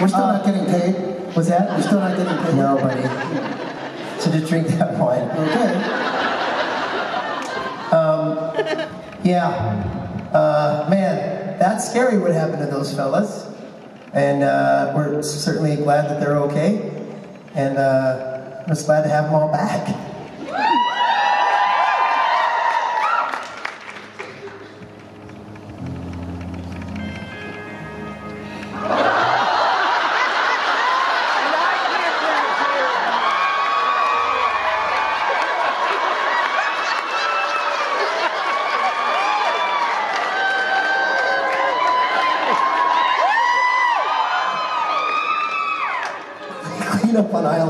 We're still Uh, not getting paid. Was that? We're still not getting paid. No, buddy. So just drink that wine. Okay. Yeah. Uh, man, that's scary what happened to those fellas. And uh, we're certainly glad that they're okay. And uh, we're just glad to have them all back.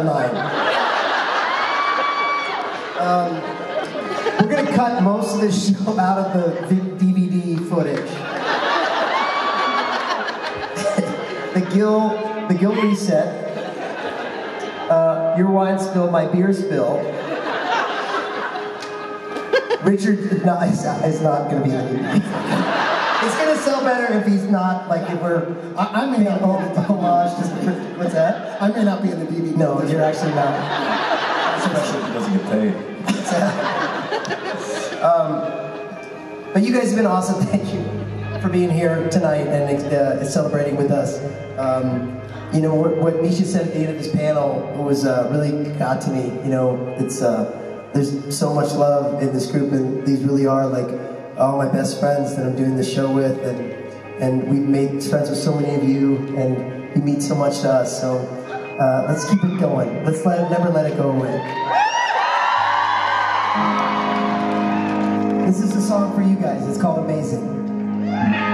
On nine. Um, we're gonna cut most of this show out of the DVD footage. the Gill, the Gill reset. Uh, your wine spill, my beer spill. Richard is not, is not, gonna be in the DVD. It's gonna sell better if he's not like if we're I, I may not be in the homage. Just what's that? I may not be in the DVD. No, you're actually not. Especially if he doesn't get paid. Um, But you guys have been awesome. Thank you for being here tonight and uh, celebrating with us. Um, you know what, what Misha said at the end of this panel was uh, really got to me. You know, it's uh, there's so much love in this group, and these really are like all my best friends that I'm doing the show with, and and we've made friends with so many of you, and you mean so much to us. So uh, let's keep it going. Let's let never let it go away. This is a song for you guys. It's called Amazing.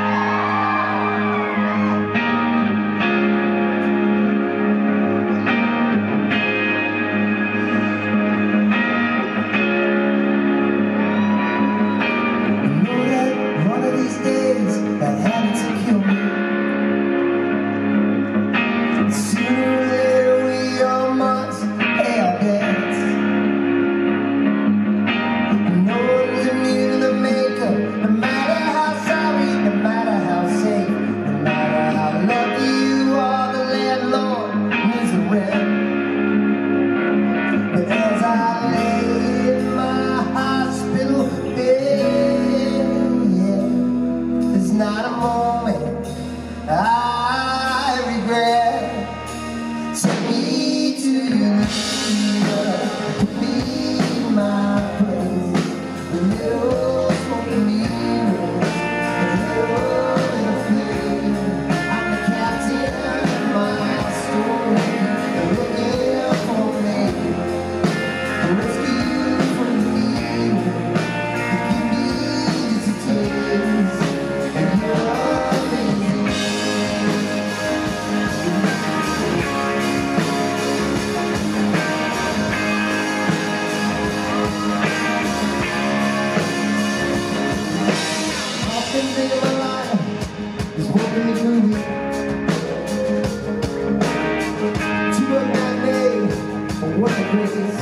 To